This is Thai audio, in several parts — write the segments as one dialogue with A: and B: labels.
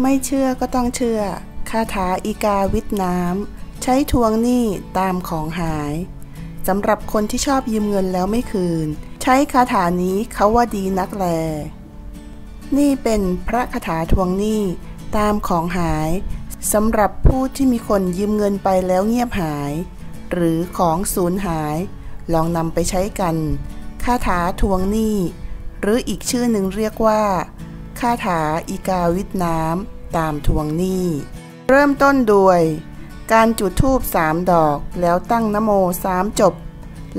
A: ไม่เชื่อก็ต้องเชื่อ คาถาอีกาวิทน้ำ ใช้ทวงหนี้ตามของหายสำหรับคนที่ชอบยืมเงินแล้วไม่คืน ใช้คาถานี้เขาว่าดีนักแล นี่เป็นพระคาถาทวงหนี้ตามของหายสำหรับผู้ที่มีคนยืมเงินไปแล้วเงียบหาย หรือของสูญหาย ลองนำไปใช้กัน คาถาทวงหนี้ หรืออีกชื่อหนึ่งเรียกว่า คาถาอีกาวิทน้ำตามทวงหนี้ เริ่มต้นด้วยการจุดธูปสามดอกแล้วตั้งนโมสามจบ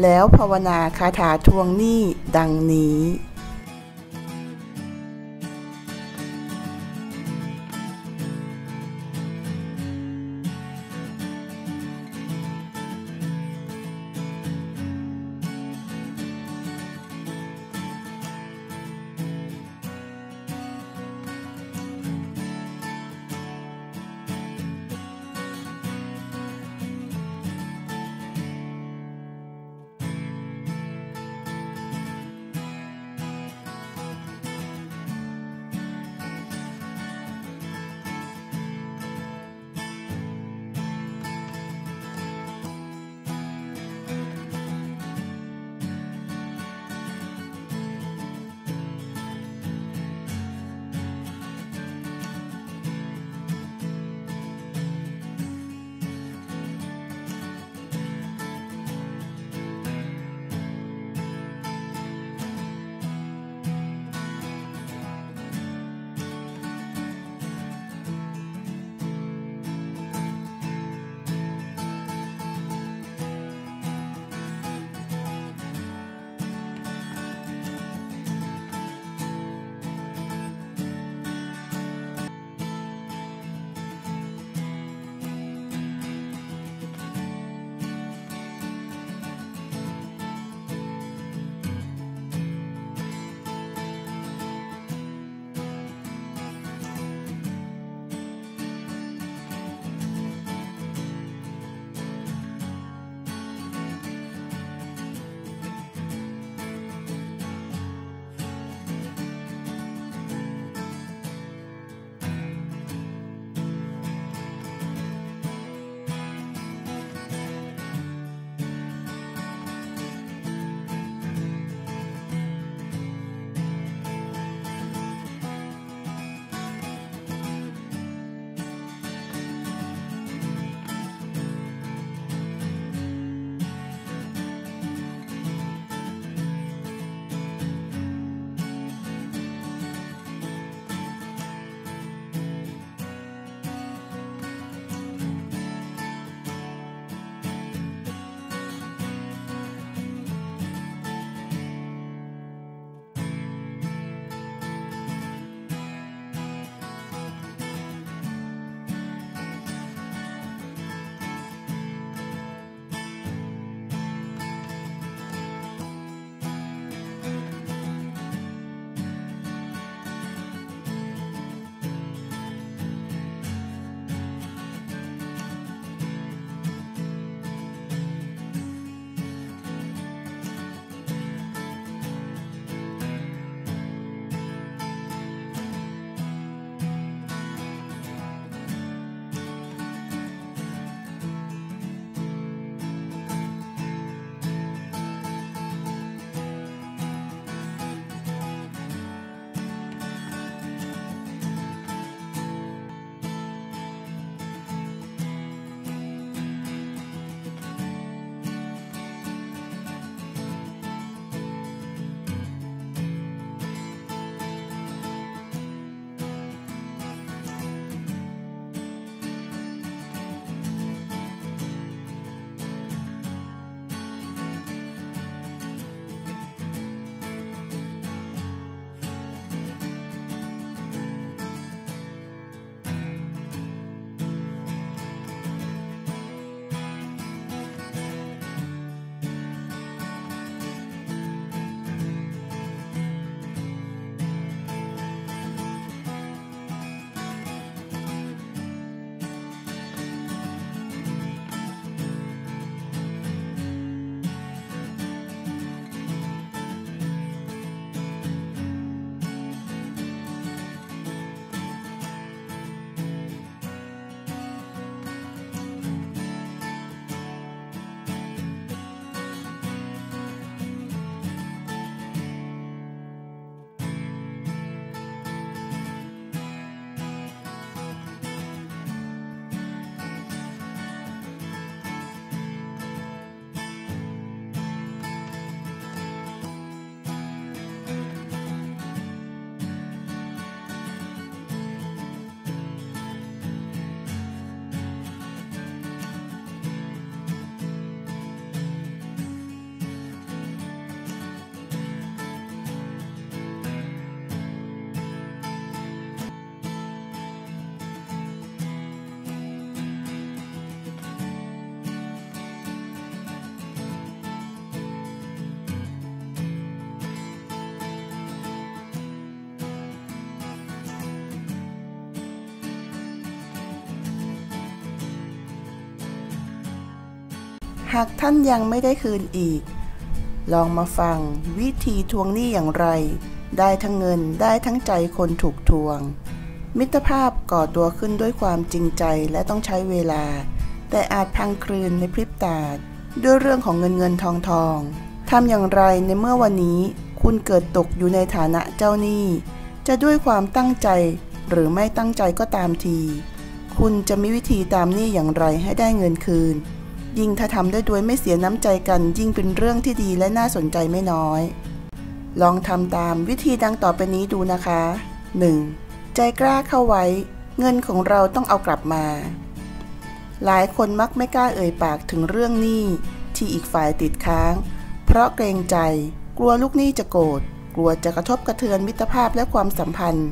A: แล้วภาวนาคาถาทวงหนี้ดังนี้ หากท่านยังไม่ได้คืนอีก ลองมาฟังวิธีทวงหนี้อย่างไร ได้ทั้งเงินได้ทั้งใจคนถูกทวง มิตรภาพก่อตัวขึ้นด้วยความจริงใจและต้องใช้เวลา แต่อาจพังคลืนในพริบตา ด้วยเรื่องของเงินเงินทองทองทำอย่างไรในเมื่อวันนี้ คุณเกิดตกอยู่ในฐานะเจ้าหนี้ จะด้วยความตั้งใจหรือไม่ตั้งใจก็ตามที คุณจะมีวิธีตามหนี้อย่างไรให้ได้เงินคืน ยิ่งถ้าทำได้โดยไม่เสียน้ำใจกันยิ่งเป็นเรื่องที่ดีและน่าสนใจไม่น้อย ลองทำตามวิธีดังต่อไปนี้ดูนะคะ 1. ใจกล้าเข้าไว้ เงินของเราต้องเอากลับมา หลายคนมักไม่กล้าเอ่ยปากถึงเรื่องหนี้ที่อีกฝ่ายติดค้าง เพราะเกรงใจ กลัวลูกหนี้จะโกรธกลัวจะกระทบกระเทือนมิตรภาพและความสัมพันธ์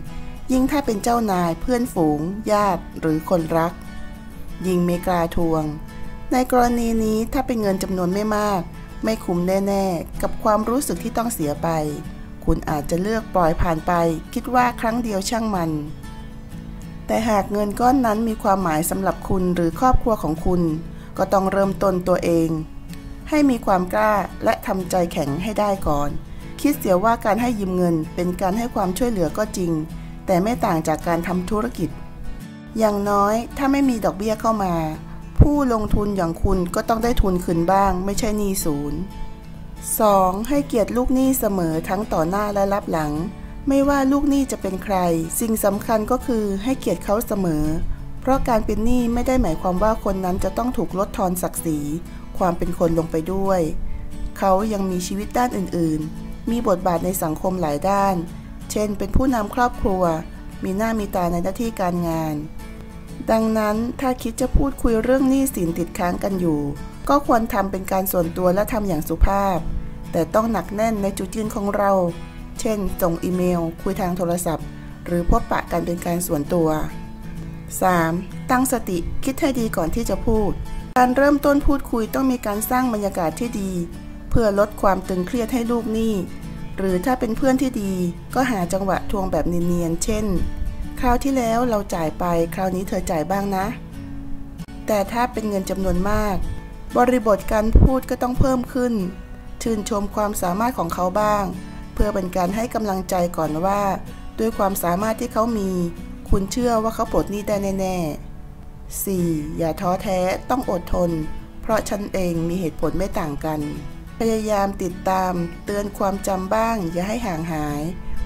A: ยิ่งถ้าเป็นเจ้านายเพื่อนฝูง ญาติหรือคนรัก ยิ่งไม่กล้าทวง ในกรณีนี้ถ้าเป็นเงินจำนวนไม่มาก ไม่คุ้มแน่ๆ กับความรู้สึกที่ต้องเสียไป คุณอาจจะเลือกปล่อยผ่านไป คิดว่าครั้งเดียวช่างมัน แต่หากเงินก้อนนั้นมีความหมายสำหรับคุณหรือครอบครัวของคุณ ก็ต้องเริ่มต้นตัวเอง ให้มีความกล้าและทำใจแข็งให้ได้ก่อน คิดเสียว่าการให้ยืมเงินเป็นการให้ความช่วยเหลือก็จริง แต่ไม่ต่างจากการทำธุรกิจ อย่างน้อยถ้าไม่มีดอกเบี้ยเข้ามา ผู้ลงทุนอย่างคุณก็ต้องได้ทุนคืนบ้าง ไม่ใช่หนี้ศูนย์ 2. ให้เกียรติลูกหนี้เสมอทั้งต่อหน้าและรับหลัง ไม่ว่าลูกหนี้จะเป็นใคร สิ่งสำคัญก็คือให้เกียรติเขาเสมอ เพราะการเป็นหนี้ไม่ได้หมายความว่าคนนั้นจะต้องถูกลดทอนศักดิ์ศรี ความเป็นคนลงไปด้วย เขายังมีชีวิตด้านอื่น ๆ มีบทบาทในสังคมหลายด้าน เช่น เป็นผู้นำครอบครัว มีหน้ามีตาในหน้าที่การงาน ดังนั้นถ้าคิดจะพูดคุยเรื่องหนี้สินติดค้างกันอยู่ ก็ควรทำเป็นการส่วนตัวและทำอย่างสุภาพ แต่ต้องหนักแน่นในจุดยืนของเรา เช่น ส่งอีเมล คุยทางโทรศัพท์ หรือพบปะกันเป็นการส่วนตัว 3. ตั้งสติคิดให้ดีก่อนที่จะพูด การเริ่มต้นพูดคุยต้องมีการสร้างบรรยากาศที่ดี เพื่อลดความตึงเครียดให้ลูกหนี้ หรือถ้าเป็นเพื่อนที่ดี ก็หาจังหวะทวงแบบเนียนๆเช่น คราวที่แล้วเราจ่ายไป คราวนี้เธอจ่ายบ้างนะ แต่ถ้าเป็นเงินจำนวนมาก บริบทการพูดก็ต้องเพิ่มขึ้น ชื่นชมความสามารถของเขาบ้าง เพื่อเป็นการให้กำลังใจก่อนว่า ด้วยความสามารถที่เขามี คุณเชื่อว่าเขาปลดหนี้ได้แน่ ๆ 4. อย่าท้อแท้ต้องอดทน เพราะฉันเองมีเหตุผลไม่ต่างกัน พยายามติดตาม เตือนความจำบ้าง อย่าให้ห่างหาย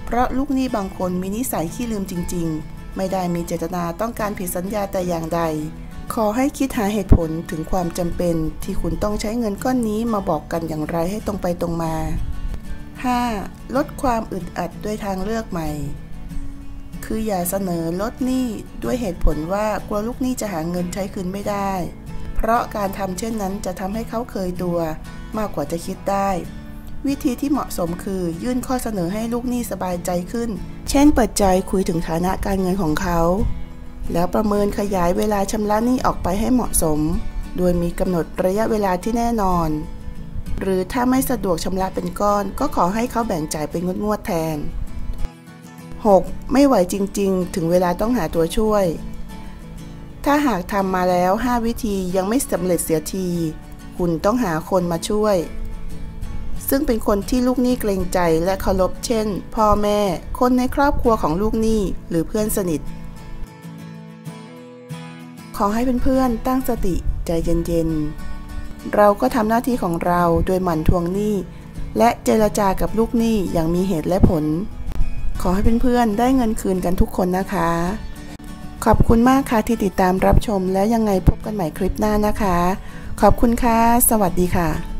A: เพราะลูกหนี้บางคนมีนิสัยขี้ลืมจริง ๆ ไม่ได้มีเจตนาต้องการผิดสัญญาแต่อย่างใด ขอให้คิดหาเหตุผลถึงความจำเป็นที่คุณต้องใช้เงินก้อนนี้มาบอกกันอย่างไรให้ตรงไปตรงมา 5. ลดความอึดอัดด้วยทางเลือกใหม่ คืออย่าเสนอลดหนี้ด้วยเหตุผลว่ากลัวลูกหนี้จะหาเงินใช้คืนไม่ได้ เพราะการทำเช่นนั้นจะทำให้เขาเคยตัว มากกว่าจะคิดได้ วิธีที่เหมาะสมคือ ยื่นข้อเสนอให้ลูกหนี้สบายใจขึ้น เช่นเปิดใจคุยถึงฐานะการเงินของเขา แล้วประเมินขยายเวลาชำระหนี้ออกไปให้เหมาะสม โดยมีกำหนดระยะเวลาที่แน่นอน หรือถ้าไม่สะดวกชำระเป็นก้อน ก็ขอให้เขาแบ่งจ่ายเป็นงวดๆแทน 6. ไม่ไหวจริง ๆ ถึงเวลาต้องหาตัวช่วย ถ้าหากทำมาแล้ว 5 วิธียังไม่สำเร็จเสียที คุณต้องหาคนมาช่วย ซึ่งเป็นคนที่ลูกหนี้เกรงใจและเคารพเช่น พ่อแม่ คนในครอบครัวของลูกหนี้หรือเพื่อนสนิท ขอให้เพื่อนๆตั้งสติใจเย็นๆ เราก็ทำหน้าที่ของเราโดยหมั่นทวงหนี้ และเจรจากับลูกหนี้อย่างมีเหตุและผล ขอให้เพื่อนๆได้เงินคืนกันทุกคนนะคะ ขอบคุณมากค่ะที่ติดตามรับชมแล้วยังไงพบกันใหม่คลิปหน้านะคะ ขอบคุณค่ะ สวัสดีค่ะ